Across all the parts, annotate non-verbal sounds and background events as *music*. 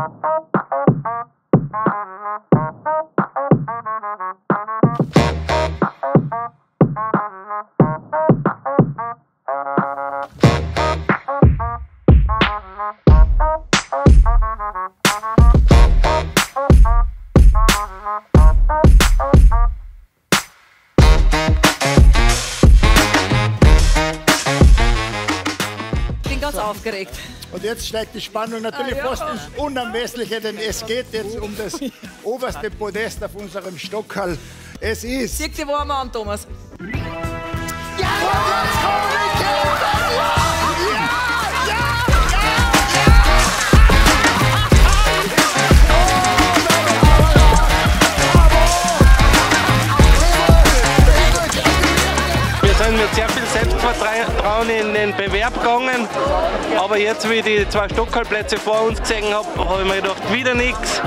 Oh, oh, ganz aufgeregt. Und jetzt steigt die Spannung natürlich Ah, ja. fast ins Unermessliche, denn es geht jetzt um das *laughs* oberste Podest auf unserem Stockhall. Es ist Sieg die warm an, Thomas. Wir sind mit sehr viel Selbstvertrauen in den Bewerb gegangen, aber jetzt, wie ich die zwei Stockerplätze vor uns gesehen habe, habe ich mir gedacht, wieder nichts.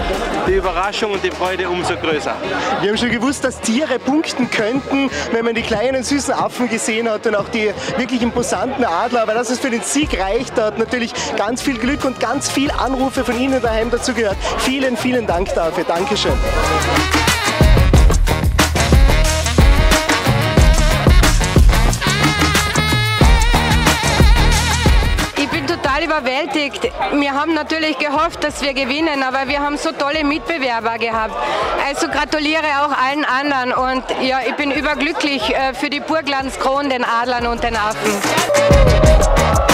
Die Überraschung und die Freude umso größer. Wir haben schon gewusst, dass Tiere punkten könnten, wenn man die kleinen süßen Affen gesehen hat und auch die wirklich imposanten Adler. Aber dass es für den Sieg reicht, da hat natürlich ganz viel Glück und ganz viel Anrufe von Ihnen daheim dazu gehört. Vielen, vielen Dank dafür. Dankeschön. Überwältigt. Wir haben natürlich gehofft, dass wir gewinnen, aber wir haben so tolle Mitbewerber gehabt. Also gratuliere auch allen anderen und ja, ich bin überglücklich äh, für die Burglandskron, den Adlern und den Affen.